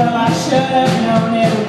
Well, I should have known it